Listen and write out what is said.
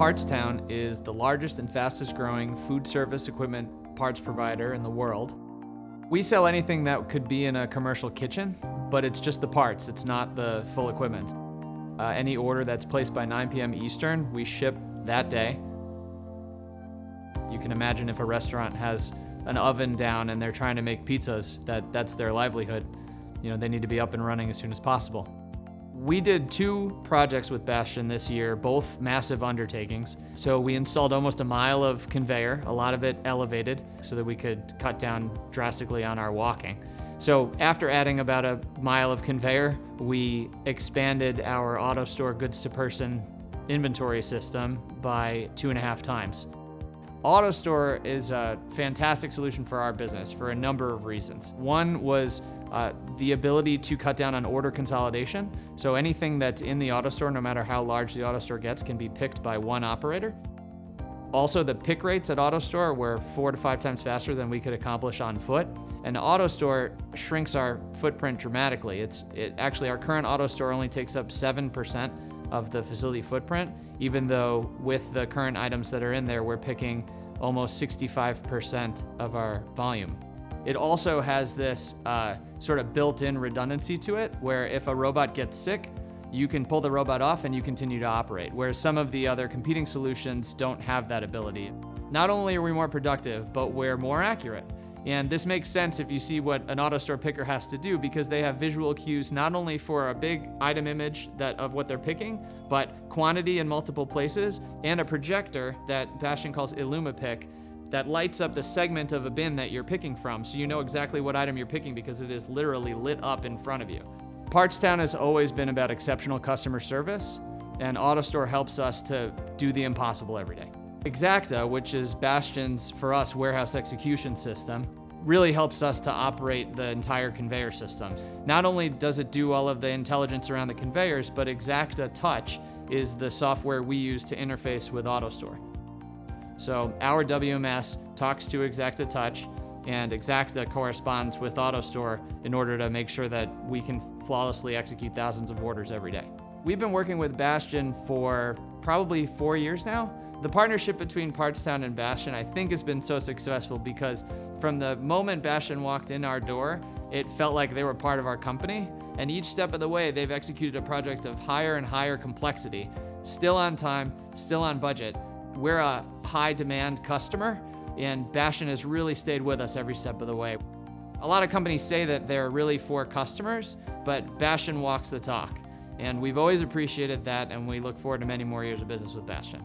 Parts Town is the largest and fastest growing food service equipment parts provider in the world. We sell anything that could be in a commercial kitchen, but it's just the parts, it's not the full equipment. Uh, any order that's placed by 9 p.m. Eastern, we ship that day. You can imagine if a restaurant has an oven down and they're trying to make pizzas, that, that's their livelihood. You know, they need to be up and running as soon as possible. We did two projects with Bastian this year, both massive undertakings. So we installed almost a mile of conveyor, a lot of it elevated, so that we could cut down drastically on our walking. So after adding about a mile of conveyor, we expanded our AutoStore goods to person inventory system by two and a half times. AutoStore is a fantastic solution for our business for a number of reasons. One was uh, the ability to cut down on order consolidation. So anything that's in the AutoStore, no matter how large the AutoStore gets, can be picked by one operator. Also, the pick rates at AutoStore were four to five times faster than we could accomplish on foot. And AutoStore shrinks our footprint dramatically. It's it, actually our current AutoStore only takes up 7% of the facility footprint, even though with the current items that are in there, we're picking almost 65% of our volume. It also has this uh, sort of built-in redundancy to it, where if a robot gets sick, you can pull the robot off and you continue to operate, whereas some of the other competing solutions don't have that ability. Not only are we more productive, but we're more accurate. And this makes sense if you see what an AutoStore picker has to do because they have visual cues not only for a big item image that of what they're picking, but quantity in multiple places and a projector that Bastian calls IllumiPick that lights up the segment of a bin that you're picking from so you know exactly what item you're picking because it is literally lit up in front of you. Parts Town has always been about exceptional customer service and AutoStore helps us to do the impossible every day. Exacta, which is Bastian's, for us, warehouse execution system, really helps us to operate the entire conveyor system. Not only does it do all of the intelligence around the conveyors, but Exacta Touch is the software we use to interface with AutoStore. So our WMS talks to Exacta Touch, and Exacta corresponds with AutoStore in order to make sure that we can flawlessly execute thousands of orders every day. We've been working with Bastian for probably four years now. The partnership between Parts Town and Bastian, I think, has been so successful because from the moment Bastian walked in our door, it felt like they were part of our company. And each step of the way, they've executed a project of higher and higher complexity, still on time, still on budget. We're a high demand customer, and Bastian has really stayed with us every step of the way. A lot of companies say that they're really for customers, but Bastian walks the talk. And we've always appreciated that, and we look forward to many more years of business with Bastian.